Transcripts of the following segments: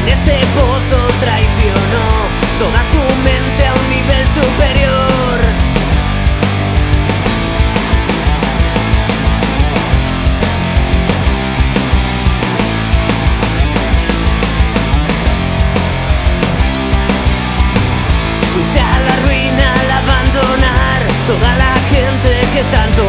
En ese pozo traicionó toda tu mente a un nivel superior. Fuiste a la ruina al abandonar toda la gente que tanto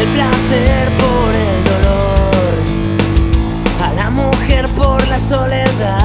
el placer por el dolor, a la mujer por la soledad.